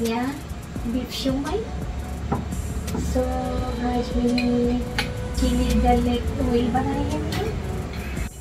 yeah beef shumay so guys mini chili garlic oil ba na yan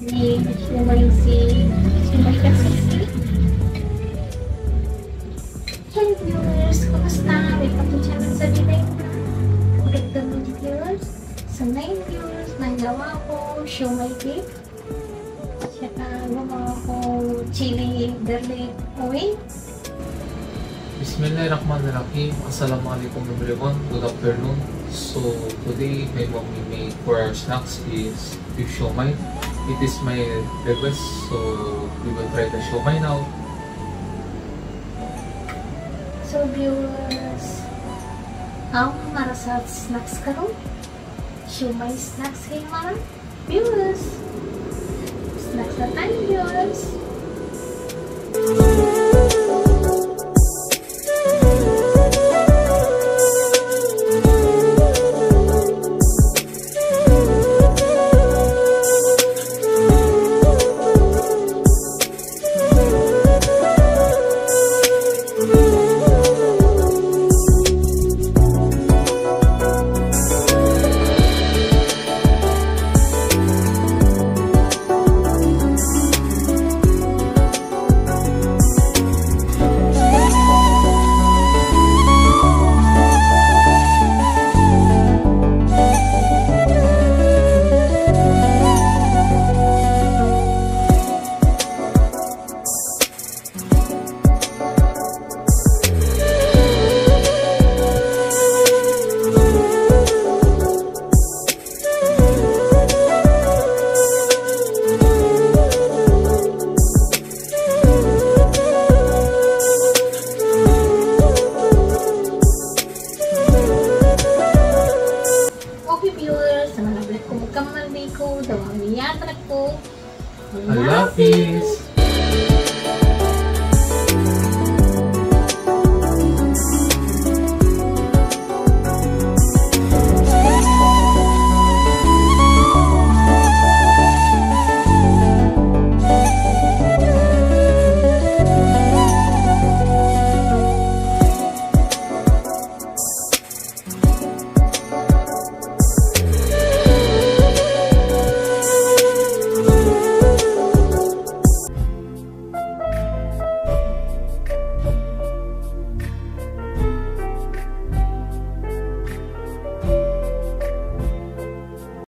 ni shumay si shumay kasi si Hello viewers, kumusta? Welcome to channel sa Dinay Good afternoon viewers. Sa ngayon viewers, nagawa ko shumay cake. Saka gumawa ko chili garlic oil. Bismillahirrahmanirrahim. Assalamualaikum everyone. Good afternoon. So today my mom will make for our snacks is beef siomai. It is my request so we will try the siomai now. So viewers, ang mara sa snacks karon. Shumay snacks kay mara. Viewers, snacks na tayo viewers. Magkamal ko,